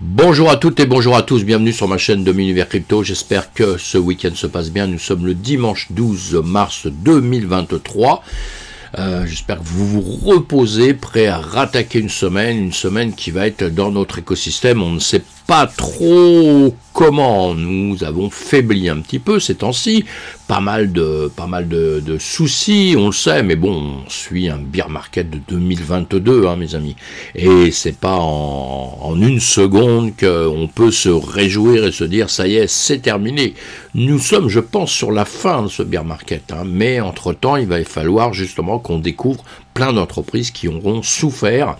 Bonjour à toutes et bonjour à tous, bienvenue sur ma chaîne de Univers Crypto. J'espère que ce week-end se passe bien. Nous sommes le dimanche 12 mars 2023. Euh, j'espère que vous vous reposez, prêt à rattaquer une semaine, une semaine qui va être dans notre écosystème. On ne sait pas trop comment nous avons faibli un petit peu ces temps-ci. Pas mal de, pas mal de, soucis, on le sait, mais bon, on suit un beer market de 2022, hein, mes amis. Et c'est pas en, en, une seconde qu'on peut se réjouir et se dire, ça y est, c'est terminé. Nous sommes, je pense, sur la fin de ce beer market. Hein, mais entre-temps, il va falloir justement qu'on découvre plein d'entreprises qui auront souffert,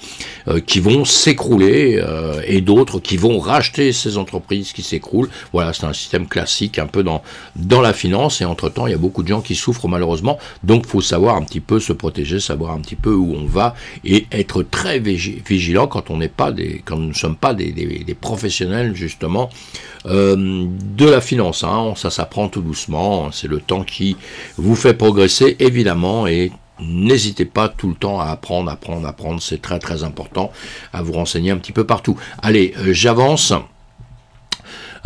euh, qui vont s'écrouler, euh, et d'autres qui vont racheter ces entreprises qui s'écroulent. Voilà, c'est un système classique un peu dans, dans la finance, et entre-temps, il y a beaucoup de gens qui souffrent malheureusement, donc il faut savoir un petit peu se protéger, savoir un petit peu où on va, et être très vigilant quand on n'est pas des, quand nous ne sommes pas des, professionnels justement euh, de la finance. Hein. Ça s'apprend tout doucement, c'est le temps qui vous fait progresser évidemment, et N'hésitez pas tout le temps à apprendre, apprendre, apprendre, c'est très très important à vous renseigner un petit peu partout. Allez, euh, j'avance.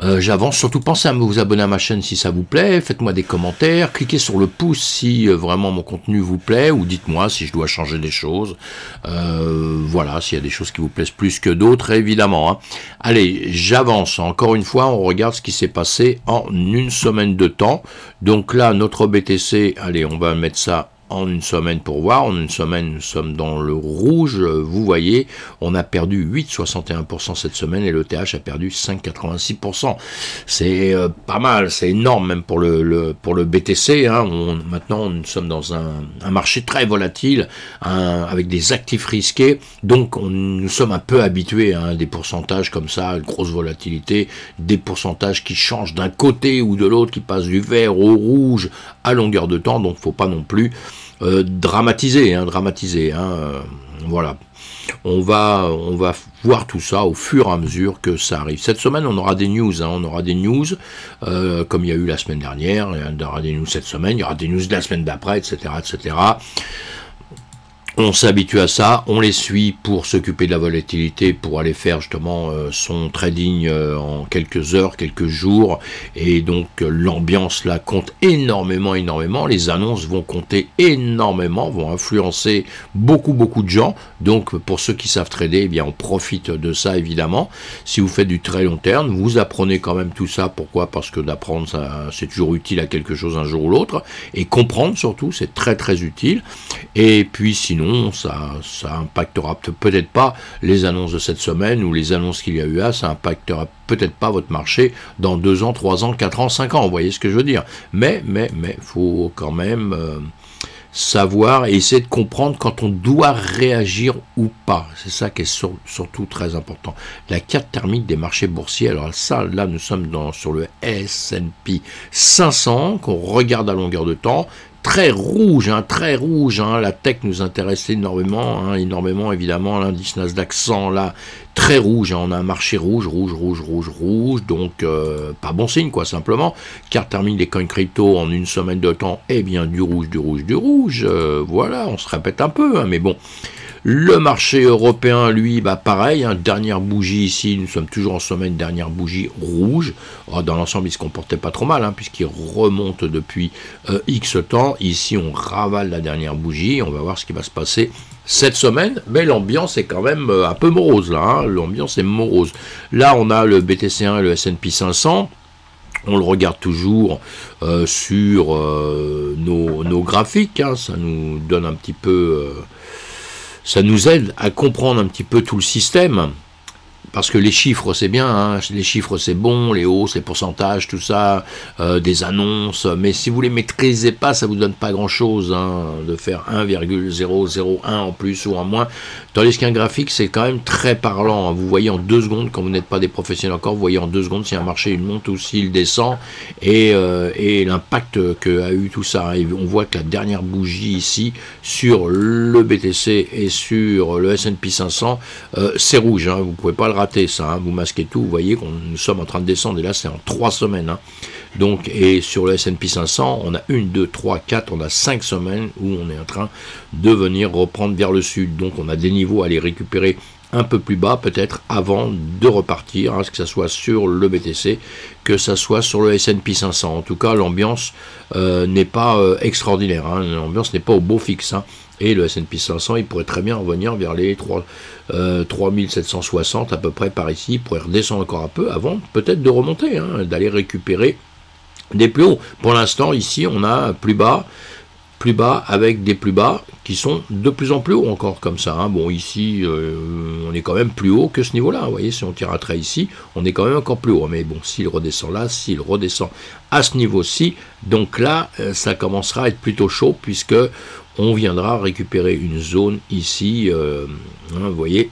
Euh, j'avance, surtout pensez à vous abonner à ma chaîne si ça vous plaît, faites-moi des commentaires, cliquez sur le pouce si euh, vraiment mon contenu vous plaît, ou dites-moi si je dois changer des choses. voilà, s'il y a des choses qui vous plaisent plus que d'autres, évidemment. Hein. Allez, j'avance, encore une fois, on regarde ce qui s'est passé en une semaine de temps. Donc là, notre BTC, allez, on va mettre ça en une semaine pour voir. En une semaine, nous sommes dans le rouge. Vous voyez, on a perdu 8,61% cette semaine et le TH a perdu 5,86%. C'est euh, pas mal, c'est énorme même pour le, pour le BTC. Hein. maintenant, nous sommes dans un, marché très volatile avec des actifs risqués. Donc, nous sommes un peu habitués à des pourcentages comme ça, grosse volatilité, des pourcentages qui changent d'un côté ou de l'autre, qui passent du vert au rouge à longueur de temps. Donc, faut pas non plus euh, dramatisé, hein, dramatisé. Hein, euh, voilà. On va, on va voir tout ça au fur et à mesure que ça arrive. Cette semaine, on aura des news. Hein, on aura des news, euh, comme il y a eu la semaine dernière. Il y aura des news cette semaine. Il y aura des news la semaine d'après, etc., etc. On s'habitue à ça, on les suit pour s'occuper de la volatilité, pour aller faire justement euh, son trading euh, en quelques heures, quelques jours, et donc euh, l'ambiance là compte énormément, énormément, les annonces vont compter énormément, vont influencer beaucoup, beaucoup de gens, donc pour ceux qui savent trader, eh bien on profite de ça évidemment. Si vous faites du très long terme, vous apprenez quand même tout ça, pourquoi? Parce que d'apprendre, c'est toujours utile à quelque chose un jour ou l'autre, et comprendre surtout, c'est très très utile, et puis sinon, ça, ça impactera peut-être pas les annonces de cette semaine ou les annonces qu'il y a eu là, ça impactera peut-être pas votre marché dans deux ans, trois ans, quatre ans, cinq ans. Vous voyez ce que je veux dire Mais, mais, mais, faut quand même euh, savoir et essayer de comprendre quand on doit réagir ou pas. C'est ça qui est surtout très important. La carte thermique des marchés boursiers, alors ça, là, nous sommes dans, sur le S&P 500 qu'on regarde à longueur de temps très rouge, hein, très rouge. Hein. La tech nous intéresse énormément, hein, énormément évidemment. L'indice Nasdaq 100 là, très rouge. Hein. On a un marché rouge, rouge, rouge, rouge, rouge. Donc euh, pas bon signe quoi, simplement. Car termine les coins crypto en une semaine de temps, eh bien du rouge, du rouge, du rouge. Euh, voilà, on se répète un peu, hein, mais bon. Le marché européen, lui, bah pareil, hein, dernière bougie ici, nous sommes toujours en semaine, dernière bougie rouge. Oh, dans l'ensemble, il se comportait pas trop mal, hein, puisqu'il remonte depuis euh, X temps. Ici, on ravale la dernière bougie, on va voir ce qui va se passer cette semaine, mais l'ambiance est quand même euh, un peu morose là, hein. l'ambiance est morose. Là, on a le BTC1 et le S&P 500. On le regarde toujours euh, sur nos, graphiques, ça nous donne un petit peu ça nous aide à comprendre un petit peu tout le système parce que les chiffres c'est bien, hein. les chiffres c'est bon, les hausses, les pourcentages, tout ça, euh, des annonces, mais si vous les maîtrisez pas, ça vous donne pas grand chose hein, de faire 1,001 en plus ou en moins. Tandis qu'un graphique c'est quand même très parlant. Hein. Vous voyez en deux secondes, quand vous n'êtes pas des professionnels encore, vous voyez en deux secondes si un marché monte ou s'il descend et, euh, l'impact que a eu tout ça. On voit que la dernière bougie ici sur le BTC et sur le S&P 500, euh, c'est rouge. Vous pouvez pas le ça, hein. vous masquez tout, vous voyez qu'on nous sommes en train de descendre, et là c'est en trois semaines. Hein. Donc, et sur le S&P 500, on a une, deux, trois, quatre, on a cinq semaines où on est en train de venir reprendre vers le sud. Donc on a des niveaux à aller récupérer un peu plus bas peut-être avant de repartir, hein, que ce soit sur le BTC, que ce soit sur le S&P 500. En tout cas, l'ambiance euh, n'est pas euh, extraordinaire, hein. l'ambiance n'est pas au beau fixe. Et le S&P 500, il pourrait très bien revenir vers les 3, 3760 à peu près par ici, il pourrait redescendre encore un peu avant peut-être de remonter, d'aller récupérer des plus hauts. Pour l'instant, ici, on a plus bas, plus bas avec des plus bas qui sont de plus en plus hauts encore comme ça. Hein. Bon, ici, euh, on est quand même plus haut que ce niveau-là. Vous voyez, si on tire un trait ici, on est quand même encore plus haut. Mais bon, s'il redescend là, s'il redescend à ce niveau-ci, donc là, euh, ça commencera à être plutôt chaud puisque on viendra récupérer une zone ici. Euh, hein, vous voyez,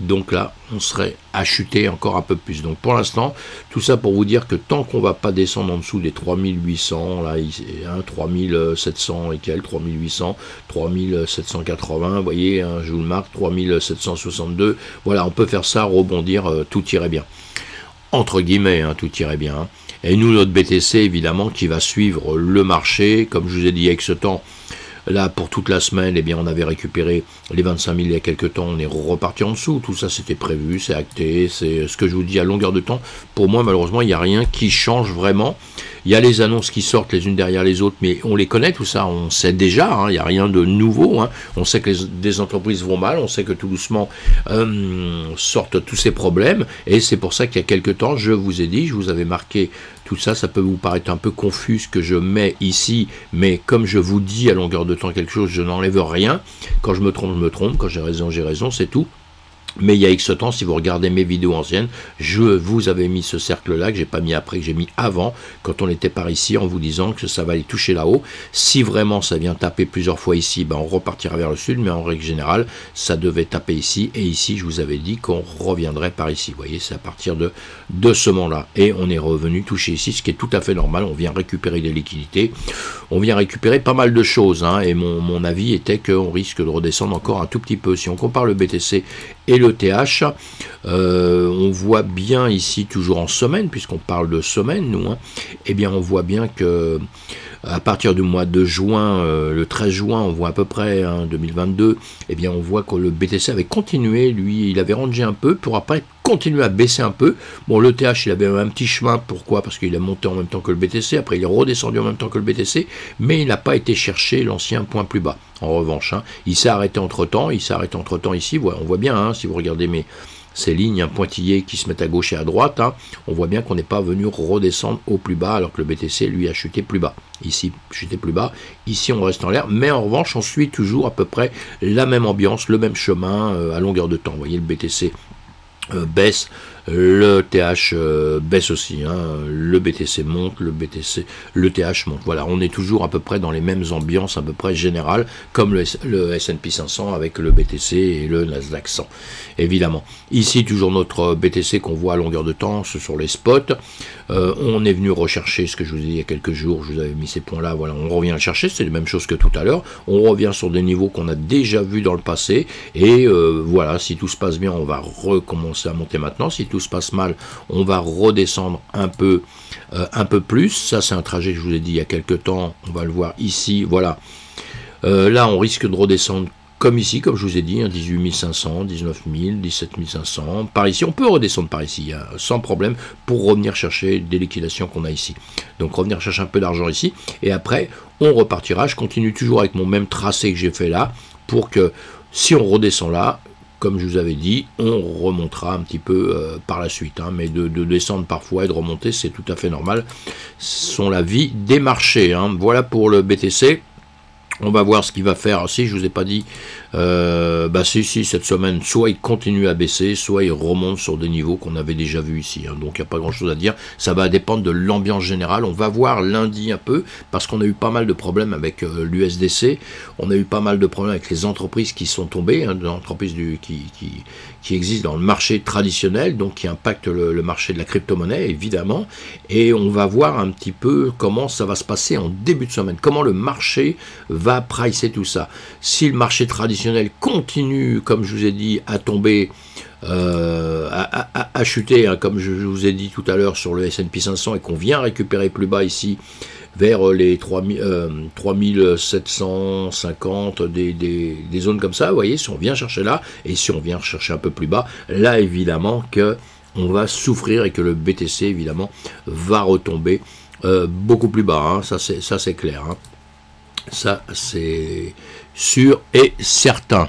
donc là, on serait à chuter encore un peu plus. Donc pour l'instant, tout ça pour vous dire que tant qu'on va pas descendre en dessous des 3800, là, hein, 3700 et quelques, 3800, 3780, vous voyez, hein, je vous le marque, 3762, voilà, on peut faire ça, rebondir, euh, tout irait bien. Entre guillemets, hein, tout irait bien. Et nous, notre BTC, évidemment, qui va suivre le marché, comme je vous ai dit avec ce temps, Là, pour toute la semaine, eh bien, on avait récupéré les 25 000 il y a quelques temps, on est reparti en dessous. Tout ça, c'était prévu, c'est acté, c'est ce que je vous dis à longueur de temps. Pour moi, malheureusement, il n'y a rien qui change vraiment. Il y a les annonces qui sortent les unes derrière les autres, mais on les connaît, tout ça, on sait déjà, hein. il n'y a rien de nouveau. Hein. On sait que des entreprises vont mal, on sait que tout doucement euh, sortent tous ces problèmes, et c'est pour ça qu'il y a quelques temps, je vous ai dit, je vous avais marqué tout ça, ça peut vous paraître un peu confus ce que je mets ici, mais comme je vous dis à longueur de temps quelque chose, je n'enlève rien. Quand je me trompe, je me trompe. Quand j'ai raison, j'ai raison, c'est tout. Mais il y a X temps, si vous regardez mes vidéos anciennes, je vous avais mis ce cercle-là, que j'ai pas mis après, que j'ai mis avant, quand on était par ici, en vous disant que ça va aller toucher là-haut. Si vraiment ça vient taper plusieurs fois ici, ben on repartira vers le sud, mais en règle générale, ça devait taper ici, et ici, je vous avais dit qu'on reviendrait par ici. Vous voyez, c'est à partir de, de ce moment-là. Et on est revenu toucher ici, ce qui est tout à fait normal. On vient récupérer des liquidités, on vient récupérer pas mal de choses, hein, et mon, mon avis était qu'on risque de redescendre encore un tout petit peu. Si on compare le BTC et le Euh, on voit bien ici, toujours en semaine, puisqu'on parle de semaine, nous, hein, eh bien on voit bien que à partir du mois de juin, euh, le 13 juin, on voit à peu près, 2022, hein, eh bien on voit que le BTC avait continué, lui, il avait rangé un peu pour après continuer à baisser un peu. Bon, le TH, il avait un petit chemin, pourquoi? Parce qu'il a monté en même temps que le BTC, après il est redescendu en même temps que le BTC, mais il n'a pas été chercher l'ancien point plus bas. En revanche, hein. il s'est arrêté entre-temps, il s'est arrêté entre-temps ici, on voit bien, hein, si vous regardez mes, ces lignes un pointillés qui se mettent à gauche et à droite, hein, on voit bien qu'on n'est pas venu redescendre au plus bas, alors que le BTC, lui, a chuté plus bas. Ici, chuté plus bas. Ici, on reste en l'air. Mais en revanche, on suit toujours à peu près la même ambiance, le même chemin euh, à longueur de temps. Vous voyez, le BTC baisse le TH euh, baisse aussi, hein. le BTC monte, le BTC, le TH monte. Voilà, on est toujours à peu près dans les mêmes ambiances à peu près générales, comme le, S&P 500 avec le BTC et le Nasdaq 100, évidemment. Ici, toujours notre BTC qu'on voit à longueur de temps, ce sont les spots. Euh, on est venu rechercher ce que je vous ai dit il y a quelques jours, je vous avais mis ces points-là, voilà, on revient le chercher, c'est la même chose que tout à l'heure. On revient sur des niveaux qu'on a déjà vus dans le passé, et euh, voilà, si tout se passe bien, on va recommencer à monter maintenant. Se passe mal, on va redescendre un peu, euh, un peu plus. Ça, c'est un trajet que je vous ai dit il y a quelques temps. On va le voir ici. Voilà. Euh, là, on risque de redescendre comme ici, comme je vous ai dit, 18 500, 19 000, 17 500. Par ici, on peut redescendre par ici, hein, sans problème, pour revenir chercher des liquidations qu'on a ici. Donc revenir chercher un peu d'argent ici, et après, on repartira. Je continue toujours avec mon même tracé que j'ai fait là, pour que si on redescend là, comme je vous avais dit, on remontera un petit peu euh, par la suite. Hein, mais de, descendre parfois et de remonter, c'est tout à fait normal. Ce sont la vie des marchés. Hein. Voilà pour le BTC. On va voir ce qu'il va faire. Si je vous ai pas dit, euh, bah si, si, cette semaine, soit il continue à baisser, soit il remonte sur des niveaux qu'on avait déjà vus ici. Hein. Donc il n'y a pas grand chose à dire. Ça va dépendre de l'ambiance générale. On va voir lundi un peu, parce qu'on a eu pas mal de problèmes avec euh, l'USDC. On a eu pas mal de problèmes avec les entreprises qui sont tombées, hein, entreprises du, qui, qui, qui existent dans le marché traditionnel, donc qui impactent le, marché de la crypto-monnaie, évidemment. Et on va voir un petit peu comment ça va se passer en début de semaine, comment le marché va pricer tout ça. Si le marché traditionnel continue, comme je vous ai dit, à tomber, euh, à, chuter, hein, comme je, vous ai dit tout à l'heure sur le S&P 500, et qu'on vient récupérer plus bas ici, vers les 3750, des, des, des, zones comme ça, vous voyez, si on vient chercher là, et si on vient chercher un peu plus bas, là évidemment que on va souffrir et que le BTC évidemment va retomber beaucoup plus bas, hein. ça c'est clair. Hein. Ça, c'est sûr et certain.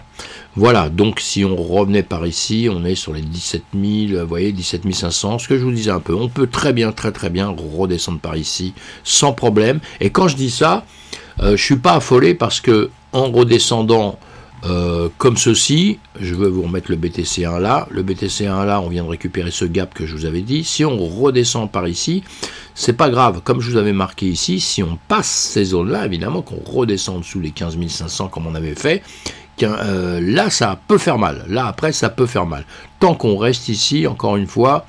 Voilà, donc si on revenait par ici, on est sur les 17 000, vous voyez, 17 500, ce que je vous disais un peu. On peut très bien, très très bien redescendre par ici, sans problème. Et quand je dis ça, euh, je suis pas affolé parce que en redescendant euh, comme ceci, je veux vous remettre le BTC1 là. Le BTC1 là, on vient de récupérer ce gap que je vous avais dit. Si on redescend par ici, c'est pas grave. Comme je vous avais marqué ici, si on passe ces zones-là, évidemment qu'on redescend sous les 15 500 comme on avait fait, euh, là, ça peut faire mal. Là, après, ça peut faire mal. Tant qu'on reste ici, encore une fois,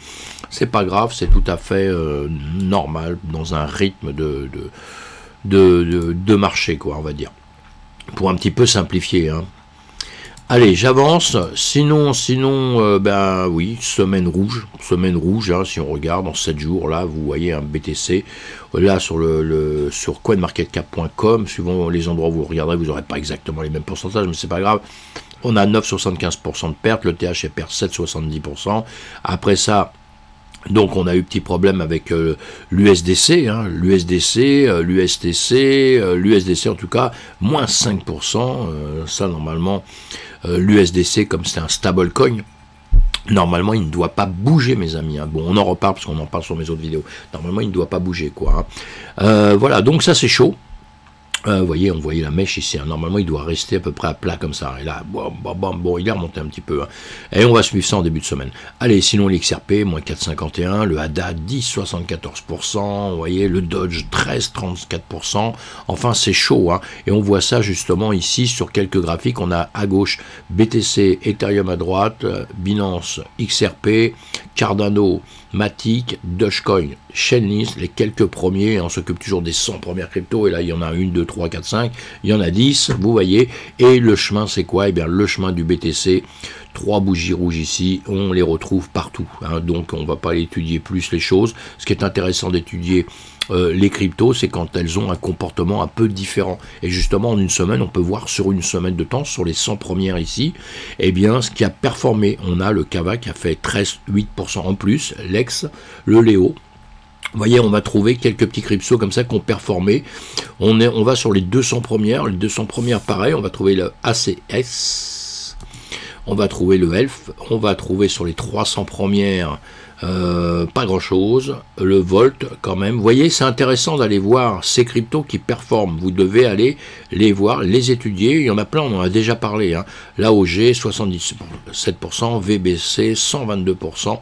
c'est pas grave, c'est tout à fait euh, normal dans un rythme de, marché, quoi, on va dire. Pour un petit peu simplifier. Hein. Allez, j'avance. Sinon, sinon, euh, ben oui, semaine rouge, semaine rouge. Hein, si on regarde en 7 jours, là, vous voyez un BTC. Là, sur le, sur coinmarketcap.com, suivant les endroits où vous regarderez, vous n'aurez pas exactement les mêmes pourcentages, mais c'est pas grave. On a 9,75% de perte, le TH perd 7,70%. Après ça, donc on a eu petit problème avec l'USDC, l'USDC, l'USTC, l'USDC en tout cas, moins 5%, euh, ça normalement, euh, L'USDC, comme c'est un stablecoin, Normalement, il ne doit pas bouger, mes amis. Hein. Bon, on en reparle parce qu'on en parle sur mes autres vidéos. Normalement, il ne doit pas bouger, quoi. Hein. Euh, voilà, donc ça, c'est chaud. Euh, vous voyez, on voyait la mèche ici. Hein. Normalement, il doit rester à peu près à plat comme ça. Et là, bon, bon, il est remonté un petit peu. Hein. Et on va suivre ça en début de semaine. Allez, sinon l'XRP, moins 4,51. Le ADA, 10,74%. Vous voyez, le Dodge, 13,34%. Enfin, c'est chaud. Hein. Et on voit ça justement ici sur quelques graphiques. On a à gauche BTC, Ethereum à droite, euh, Binance, XRP, Cardano, Matic, Dogecoin, Chainlist, les quelques premiers, on s'occupe toujours des 100 premières cryptos, et là il y en a une, deux, trois, quatre, cinq, il y en a 10, vous voyez, et le chemin c'est quoi? Eh bien le chemin du BTC, trois bougies rouges ici, on les retrouve partout, hein. donc on va pas étudier plus les choses, ce qui est intéressant d'étudier euh, les cryptos, c'est quand elles ont un comportement un peu différent. Et justement, en une semaine, on peut voir sur une semaine de temps, sur les 100 premières ici, eh bien, ce qui a performé. On a le Kava qui a fait 13,8% en plus, l'ex, le Léo, voyez, on va trouver quelques petits cryptos comme ça qui ont performé. On, on va sur les 200 premières. Les 200 premières, pareil, on va trouver le ACS. On va trouver le ELF. On va trouver sur les 300 premières euh, pas grand chose, le Volt quand même. Vous voyez, c'est intéressant d'aller voir ces cryptos qui performent. Vous devez aller les voir, les étudier. Il y en a plein, on en a déjà parlé. Hein. L'AOG, 77%, VBC, 122%.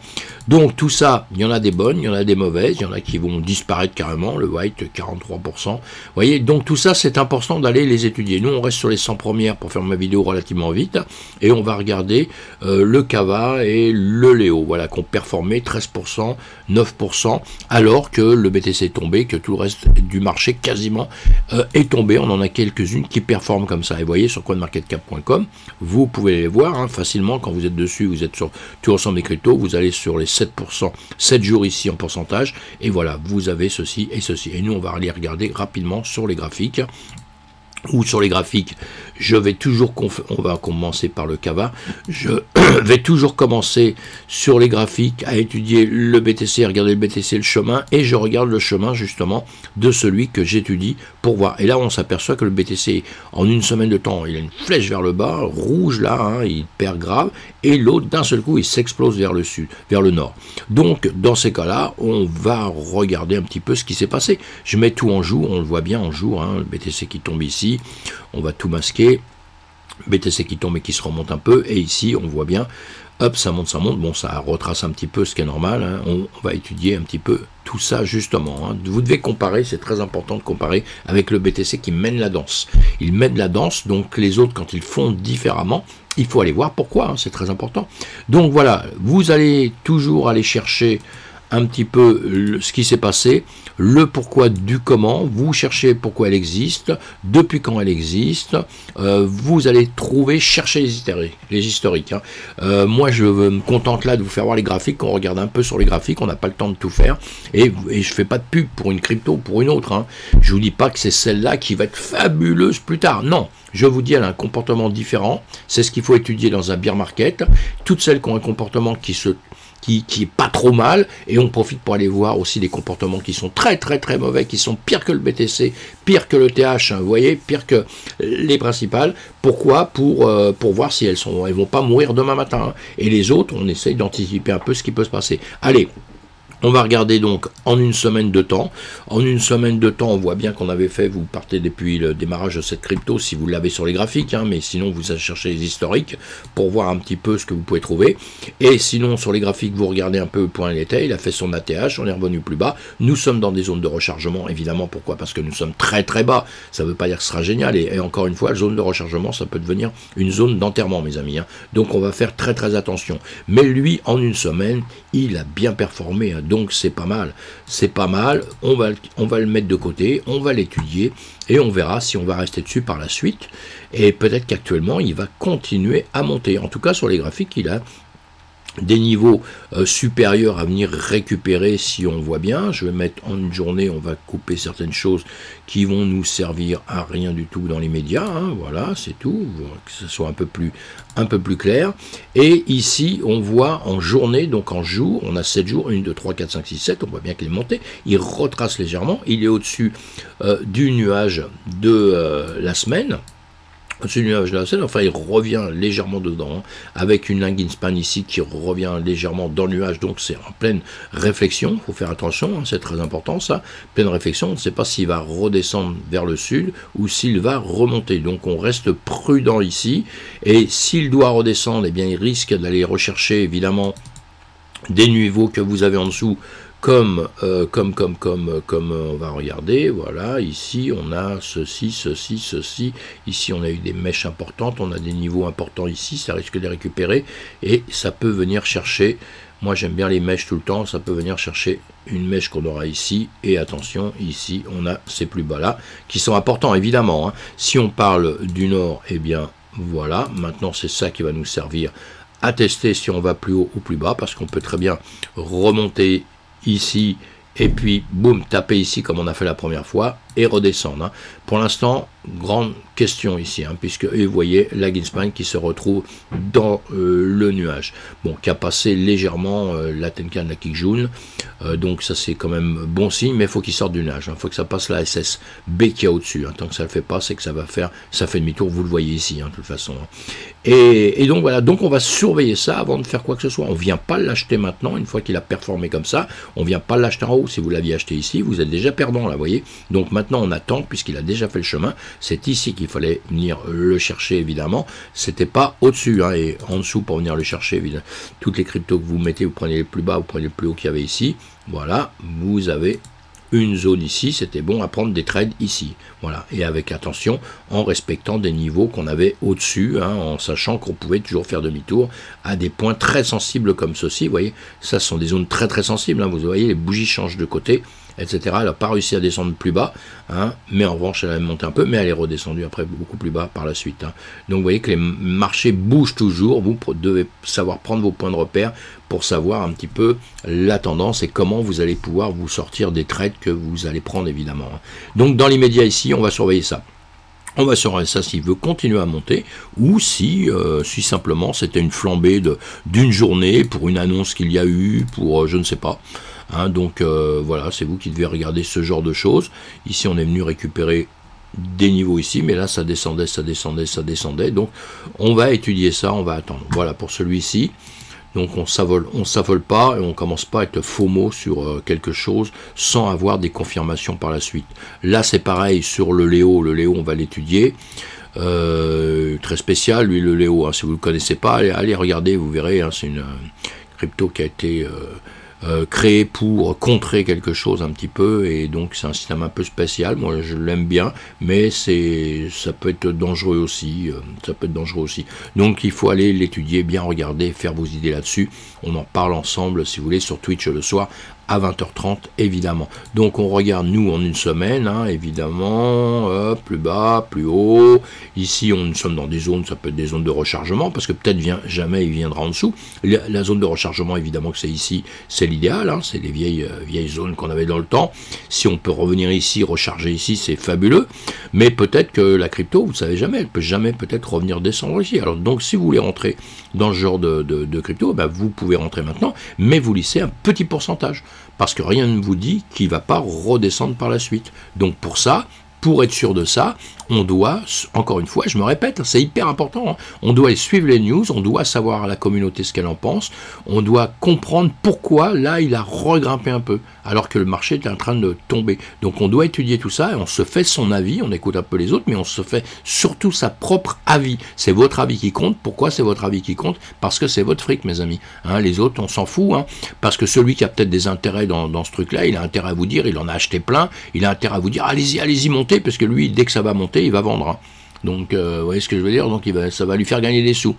Donc tout ça, il y en a des bonnes, il y en a des mauvaises, il y en a qui vont disparaître carrément, le White 43%. Vous voyez, donc tout ça, c'est important d'aller les étudier. Nous, on reste sur les 100 premières pour faire ma vidéo relativement vite, et on va regarder euh, le Cava et le Léo, voilà, qui ont performé 13%, 9%, alors que le BTC est tombé, que tout le reste du marché quasiment euh, est tombé. On en a quelques-unes qui performent comme ça. Et vous voyez sur coinmarketcap.com, vous pouvez les voir hein, facilement quand vous êtes dessus, vous êtes sur tout ensemble des cryptos, vous allez sur les 7%, 7 jours ici en pourcentage, et voilà, vous avez ceci et ceci. Et nous, on va aller regarder rapidement sur les graphiques ou sur les graphiques, je vais toujours, on va commencer par le Cava, je vais toujours commencer sur les graphiques à étudier le BTC, regarder le BTC, le chemin, et je regarde le chemin justement de celui que j'étudie pour voir. Et là, on s'aperçoit que le BTC, en une semaine de temps, il a une flèche vers le bas, rouge là, hein, il perd grave, et l'autre, d'un seul coup, il s'explose vers le sud, vers le nord. Donc, dans ces cas-là, on va regarder un petit peu ce qui s'est passé. Je mets tout en jour, on le voit bien en jour, hein, le BTC qui tombe ici, on va tout masquer, BTC qui tombe et qui se remonte un peu, et ici on voit bien, hop, ça monte, ça monte, bon ça retrace un petit peu ce qui est normal, hein. on, va étudier un petit peu tout ça justement. Hein. Vous devez comparer, c'est très important de comparer avec le BTC qui mène la danse. Il mène la danse, donc les autres quand ils font différemment, il faut aller voir pourquoi, hein, c'est très important. Donc voilà, vous allez toujours aller chercher un petit peu ce qui s'est passé, le pourquoi du comment, vous cherchez pourquoi elle existe, depuis quand elle existe, euh, vous allez trouver, chercher les historiques. Les historiques hein. euh, moi, je me contente là de vous faire voir les graphiques, on regarde un peu sur les graphiques, on n'a pas le temps de tout faire, et, je fais pas de pub pour une crypto ou pour une autre. Hein. Je vous dis pas que c'est celle-là qui va être fabuleuse plus tard, non. Je vous dis, elle a un comportement différent. C'est ce qu'il faut étudier dans un beer market. Toutes celles qui ont un comportement qui se qui, est pas trop mal, et on profite pour aller voir aussi des comportements qui sont très très très mauvais, qui sont pires que le BTC, pire que le TH, hein, vous voyez, pire que les principales. Pourquoi? Pour, euh, pour voir si elles sont, elles vont pas mourir demain matin. Hein. Et les autres, on essaye d'anticiper un peu ce qui peut se passer. Allez, on va regarder donc en une semaine de temps. En une semaine de temps, on voit bien qu'on avait fait, vous partez depuis le démarrage de cette crypto, si vous l'avez sur les graphiques, hein, mais sinon vous allez chercher les historiques pour voir un petit peu ce que vous pouvez trouver. Et sinon, sur les graphiques, vous regardez un peu le point il il a fait son ATH, on est revenu plus bas. Nous sommes dans des zones de rechargement, évidemment, pourquoi? Parce que nous sommes très très bas. Ça ne veut pas dire que ce sera génial. Et, encore une fois, zone de rechargement, ça peut devenir une zone d'enterrement, mes amis. Hein. Donc on va faire très très attention. Mais lui, en une semaine, il a bien performé. Hein donc c'est pas mal. C'est pas mal, on va, le mettre de côté, on va l'étudier, et on verra si on va rester dessus par la suite. Et peut-être qu'actuellement, il va continuer à monter. En tout cas, sur les graphiques, il a des niveaux euh, supérieurs à venir récupérer si on voit bien. Je vais mettre en une journée, on va couper certaines choses qui vont nous servir à rien du tout dans les médias. Hein. voilà, c'est tout, que ce soit un peu plus un peu plus clair. Et ici, on voit en journée, donc en jour, on a 7 jours, 1, 2, 3, 4, 5, 6, 7, on voit bien qu'il est monté. Il retrace légèrement, il est au-dessus euh, du nuage de euh, la semaine nuage de la scène, enfin il revient légèrement dedans, hein, avec une lingue span ici qui revient légèrement dans le nuage, donc c'est en pleine réflexion, il faut faire attention, hein, c'est très important ça, pleine réflexion, on ne sait pas s'il va redescendre vers le sud ou s'il va remonter, donc on reste prudent ici, et s'il doit redescendre, eh bien il risque d'aller rechercher évidemment des niveaux que vous avez en dessous comme, euh, comme, comme, comme, comme euh, on va regarder, voilà, ici on a ceci, ceci, ceci, ici on a eu des mèches importantes, on a des niveaux importants ici, ça risque de les récupérer, et ça peut venir chercher, moi j'aime bien les mèches tout le temps, ça peut venir chercher une mèche qu'on aura ici, et attention, ici on a ces plus bas là, qui sont importants évidemment, hein. si on parle du nord, eh bien voilà, maintenant c'est ça qui va nous servir à tester si on va plus haut ou plus bas, parce qu'on peut très bien remonter ici, et puis boum, taper ici comme on a fait la première fois, et redescendre. Hein. Pour l'instant, grande question ici, hein, puisque vous voyez la Ginspan qui se retrouve dans euh, le nuage. Bon, qui a passé légèrement euh, la Tenkan, la Kikjun, euh, donc ça c'est quand même bon signe, mais il faut qu'il sorte du nuage. Il hein. faut que ça passe la SSB qui est au-dessus. Tant que ça ne le fait pas, c'est que ça va faire, ça fait demi-tour, vous le voyez ici, de toute façon. Et, donc voilà, donc on va surveiller ça avant de faire quoi que ce soit. On vient pas l'acheter maintenant, une fois qu'il a performé comme ça, on vient pas l'acheter en haut. Si vous l'aviez acheté ici, vous êtes déjà perdant là, vous voyez. Donc maintenant on attend, puisqu'il a déjà fait le chemin. C'est ici qu'il fallait venir le chercher, évidemment. C'était pas au-dessus, hein, et en dessous pour venir le chercher, évidemment. Toutes les cryptos que vous mettez, vous prenez les plus bas, vous prenez le plus haut qu'il y avait ici. Voilà, vous avez une zone ici, c'était bon à prendre des trades ici. Voilà, et avec attention, en respectant des niveaux qu'on avait au-dessus, hein, en sachant qu'on pouvait toujours faire demi-tour à des points très sensibles comme ceci. Vous voyez, ça sont des zones très très sensibles. Hein. vous voyez, les bougies changent de côté etc. Elle n'a pas réussi à descendre plus bas, hein, mais en revanche, elle a monté un peu, mais elle est redescendue après beaucoup plus bas par la suite. Hein. Donc vous voyez que les marchés bougent toujours, vous devez savoir prendre vos points de repère pour savoir un petit peu la tendance et comment vous allez pouvoir vous sortir des trades que vous allez prendre évidemment. Hein. Donc dans l'immédiat ici, on va surveiller ça. On va surveiller ça s'il veut continuer à monter ou si, euh, si simplement c'était une flambée d'une journée pour une annonce qu'il y a eu, pour euh, je ne sais pas. Hein, donc euh, voilà, c'est vous qui devez regarder ce genre de choses. Ici, on est venu récupérer des niveaux ici, mais là, ça descendait, ça descendait, ça descendait. Donc, on va étudier ça, on va attendre. Voilà pour celui-ci. Donc, on s'avole, on pas et on commence pas à être mot sur euh, quelque chose sans avoir des confirmations par la suite. Là, c'est pareil sur le Léo. Le Léo, on va l'étudier. Euh, très spécial, lui, le Léo. Hein. si vous ne le connaissez pas, allez, regarder, vous verrez. Hein. c'est une crypto qui a été créé pour contrer quelque chose un petit peu et donc c'est un système un peu spécial. Moi je l'aime bien mais c'est ça peut être dangereux aussi euh, ça peut être dangereux aussi. Donc il faut aller l'étudier bien regarder faire vos idées là-dessus. On en parle ensemble si vous voulez sur Twitch le soir à 20h30 évidemment. Donc on regarde nous en une semaine, hein, évidemment, plus bas, plus haut. Ici on nous sommes dans des zones, ça peut être des zones de rechargement, parce que peut-être jamais il viendra en dessous. La, zone de rechargement évidemment que c'est ici, c'est l'idéal, hein, c'est les vieilles, euh, vieilles zones qu'on avait dans le temps. Si on peut revenir ici, recharger ici, c'est fabuleux. Mais peut-être que la crypto, vous ne savez jamais, elle peut jamais peut-être revenir descendre ici. Alors donc si vous voulez rentrer dans ce genre de, crypto, ben, vous pouvez rentrer maintenant, mais vous lissez un petit pourcentage parce que rien ne vous dit qu'il ne va pas redescendre par la suite. Donc pour ça, pour être sûr de ça, on doit, encore une fois, je me répète, c'est hyper important, hein, on doit suivre les news, on doit savoir à la communauté ce qu'elle en pense, on doit comprendre pourquoi là il a regrimpé un peu, alors que le marché est en train de tomber. Donc on doit étudier tout ça et on se fait son avis, on écoute un peu les autres, mais on se fait surtout sa propre avis. C'est votre avis qui compte. Pourquoi c'est votre avis qui compte? Parce que c'est votre fric, mes amis. Hein, les autres, on s'en fout, hein, parce que celui qui a peut-être des intérêts dans, dans ce truc-là, il a intérêt à vous dire, il en a acheté plein, il a intérêt à vous dire, allez-y, allez-y, montez, parce que lui, dès que ça va monter, il va vendre. Hein. Donc, euh, vous voyez ce que je veux dire? Donc, il va, ça va lui faire gagner des sous.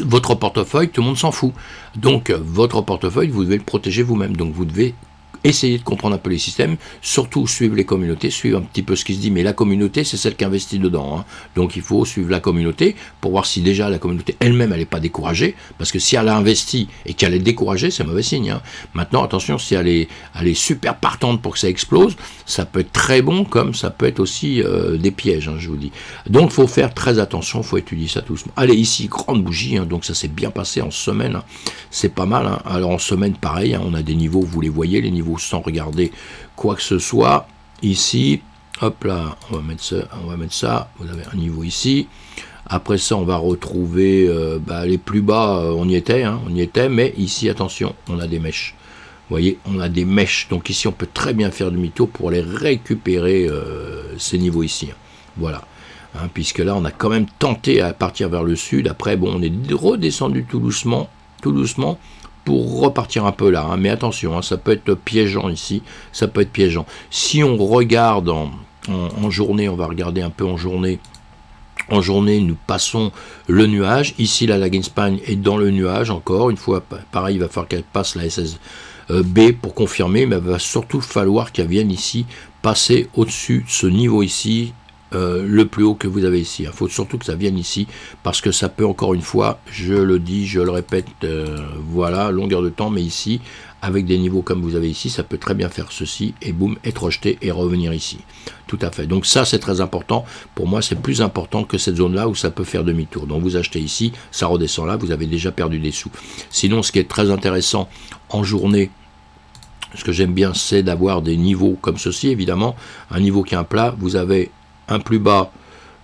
Votre portefeuille, tout le monde s'en fout. Donc, euh, votre portefeuille, vous devez le protéger vous-même. Donc, vous devez essayez de comprendre un peu les systèmes, surtout suivre les communautés, suivre un petit peu ce qui se dit, mais la communauté, c'est celle qui investit dedans. Hein. Donc il faut suivre la communauté pour voir si déjà la communauté elle-même, elle n'est pas découragée, parce que si elle a investi et qu'elle est découragée, c'est mauvais signe. Hein. Maintenant, attention, si elle est, super partante pour que ça explose, ça peut être très bon, comme ça peut être aussi euh, des pièges, hein, je vous dis. Donc faut faire très attention, faut étudier ça doucement. Allez, ici, grande bougie, donc ça s'est bien passé en semaine, c'est pas mal. Alors en semaine, pareil, on a des niveaux, vous les voyez, les niveaux sans regarder quoi que ce soit. Ici, hop là, on va mettre ça, on va mettre ça. vous avez un niveau ici. Après ça, on va retrouver euh, bah, les plus bas, euh, on y était, hein, on y était, mais ici, attention, on a des mèches. Vous voyez, on a des mèches. Donc ici, on peut très bien faire demi-tour pour aller récupérer euh, ces niveaux ici. Hein. Voilà. Hein, puisque là, on a quand même tenté à partir vers le sud. Après, bon, on est redescendu tout doucement, tout doucement pour repartir un peu là. Hein. Mais attention, hein, ça peut être piégeant ici, ça peut être piégeant. Si on regarde en, journée, on va regarder un peu en journée. En journée, nous passons le nuage. Ici, la Laginspan est dans le nuage encore. Une fois, pareil, il va falloir qu'elle passe la SSB pour confirmer, mais il va surtout falloir qu'elle vienne ici passer au-dessus de ce niveau ici, euh, le plus haut que vous avez ici. Il faut surtout que ça vienne ici, parce que ça peut encore une fois, je le dis, je le répète, euh, voilà, longueur de temps, mais ici, avec des niveaux comme vous avez ici, ça peut très bien faire ceci, et boum, être rejeté et revenir ici. Tout à fait. Donc ça, c'est très important. Pour moi, c'est plus important que cette zone-là où ça peut faire demi-tour. Donc vous achetez ici, ça redescend là, vous avez déjà perdu des sous. Sinon, ce qui est très intéressant en journée, ce que j'aime bien, c'est d'avoir des niveaux comme ceci, évidemment. Un niveau qui est un plat, vous avez un plus bas,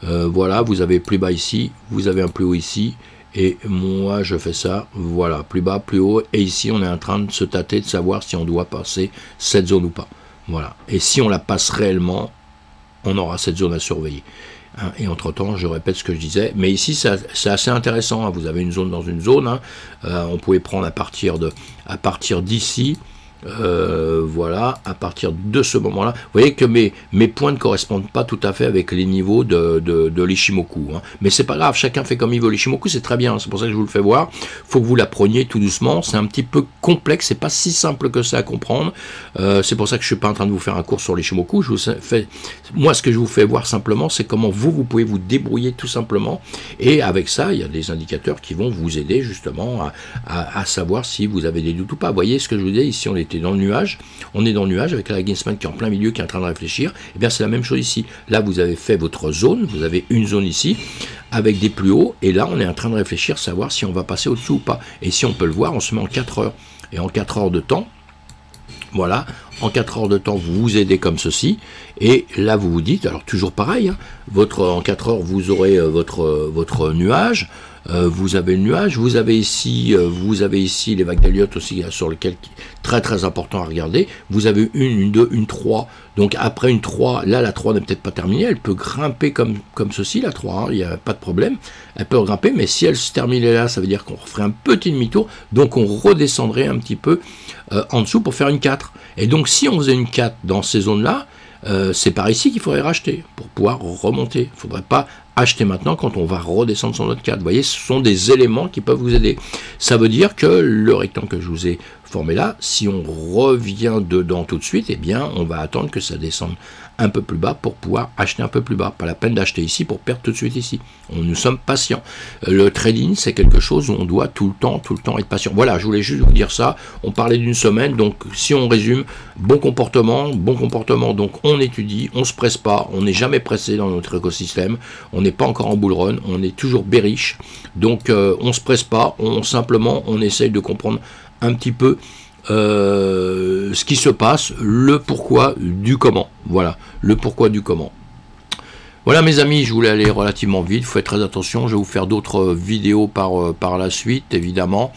euh, voilà, vous avez plus bas ici, vous avez un plus haut ici, et moi je fais ça, voilà, plus bas, plus haut, et ici on est en train de se tâter de savoir si on doit passer cette zone ou pas. Voilà, et si on la passe réellement, on aura cette zone à surveiller. Hein, et entre-temps, je répète ce que je disais, mais ici c'est assez intéressant, hein. vous avez une zone dans une zone, hein. euh, on pouvait prendre à partir de à partir d'ici, euh, voilà, à partir de ce moment-là, vous voyez que mes, mes points ne correspondent pas tout à fait avec les niveaux de, de, l'Ishimoku. Hein. Mais c'est pas grave, chacun fait comme il veut. L'Ishimoku, c'est très bien, c'est pour ça que je vous le fais voir. faut que vous l'appreniez tout doucement. C'est un petit peu complexe, c'est pas si simple que ça à comprendre. Euh, c'est pour ça que je suis pas en train de vous faire un cours sur l'Ishimoku. Je vous fais, moi, ce que je vous fais voir simplement, c'est comment vous, vous pouvez vous débrouiller tout simplement. Et avec ça, il y a des indicateurs qui vont vous aider justement à, à, savoir si vous avez des doutes ou pas. Vous voyez ce que je vous dis ici, on est dans le nuage, on est dans le nuage avec la Gainsman qui est en plein milieu, qui est en train de réfléchir, et eh bien c'est la même chose ici. Là, vous avez fait votre zone, vous avez une zone ici, avec des plus hauts, et là, on est en train de réfléchir, savoir si on va passer au-dessous ou pas. Et si on peut le voir, on se met en 4 heures. Et en 4 heures de temps, voilà, en 4 heures de temps, vous vous aidez comme ceci, et là vous vous dites, alors toujours pareil, hein, votre, en 4 heures vous aurez euh, votre, votre nuage, euh, vous avez le nuage, vous avez ici, euh, vous avez ici les vagues d'Elliott aussi sur lesquelles très très important à regarder. Vous avez une, une 2, une 3. Donc après une 3, là la 3 n'est peut-être pas terminée, elle peut grimper comme, comme ceci, la 3, hein, il n'y a pas de problème. Elle peut grimper, mais si elle se terminait là, ça veut dire qu'on ferait un petit demi-tour, donc on redescendrait un petit peu en dessous pour faire une 4. Et donc si on faisait une 4 dans ces zones-là, euh, c'est par ici qu'il faudrait racheter pour pouvoir remonter. Il ne faudrait pas acheter maintenant quand on va redescendre sur notre cadre. Vous voyez, ce sont des éléments qui peuvent vous aider. Ça veut dire que le rectangle que je vous ai formé là, si on revient dedans tout de suite, eh bien, on va attendre que ça descende un peu plus bas pour pouvoir acheter un peu plus bas. Pas la peine d'acheter ici pour perdre tout de suite ici. On, nous sommes patients. Euh, le trading, c'est quelque chose où on doit tout le temps, tout le temps être patient. Voilà, je voulais juste vous dire ça. On parlait d'une semaine, donc si on résume, bon comportement, bon comportement, donc on étudie, on se presse pas, on n'est jamais pressé dans notre écosystème, on n'est pas encore en bull run, on est toujours bearish, donc euh, on se presse pas, on simplement on essaye de comprendre un petit peu euh, ce qui se passe, le pourquoi du comment. Voilà, le pourquoi du comment. Voilà mes amis, je voulais aller relativement vite, faites très attention, je vais vous faire d'autres vidéos par, euh, par la suite, évidemment.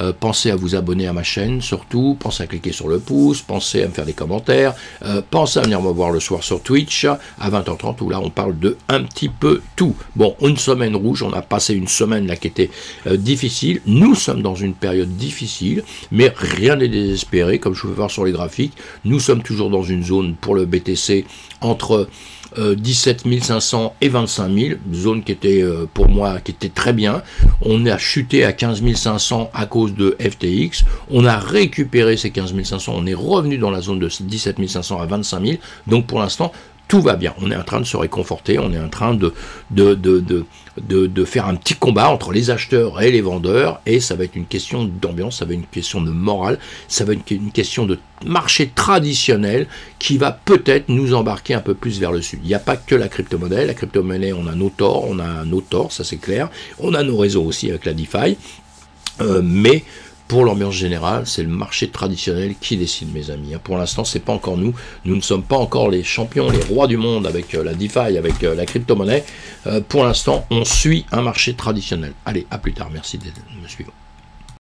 Euh, pensez à vous abonner à ma chaîne surtout, pensez à cliquer sur le pouce, pensez à me faire des commentaires, euh, pensez à venir me voir le soir sur Twitch à 20h30 où là on parle de un petit peu tout. Bon, une semaine rouge, on a passé une semaine là qui était euh, difficile, nous sommes dans une période difficile, mais rien n'est désespéré comme je peux voir sur les graphiques, nous sommes toujours dans une zone pour le BTC entre 17 500 et 25 000, zone qui était euh, pour moi qui était très bien. On a chuté à 15 500 à cause de FTX. On a récupéré ces 15 500. On est revenu dans la zone de 17 500 à 25 000. Donc pour l'instant, tout va bien. On est en train de se réconforter, on est en train de, de, de, de, de faire un petit combat entre les acheteurs et les vendeurs, et ça va être une question d'ambiance, ça va être une question de morale, ça va être une question de marché traditionnel qui va peut-être nous embarquer un peu plus vers le sud. Il n'y a pas que la crypto-monnaie, la crypto-monnaie, on a nos torts, on a nos torts, ça c'est clair, on a nos réseaux aussi avec la DeFi, euh, mais pour l'ambiance générale, c'est le marché traditionnel qui décide, mes amis. Hein. Pour l'instant, c'est pas encore nous. Nous ne sommes pas encore les champions, les rois du monde avec euh, la DeFi, avec euh, la crypto-monnaie. Euh, pour l'instant, on suit un marché traditionnel. Allez, à plus tard. Merci de me suivre.